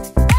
you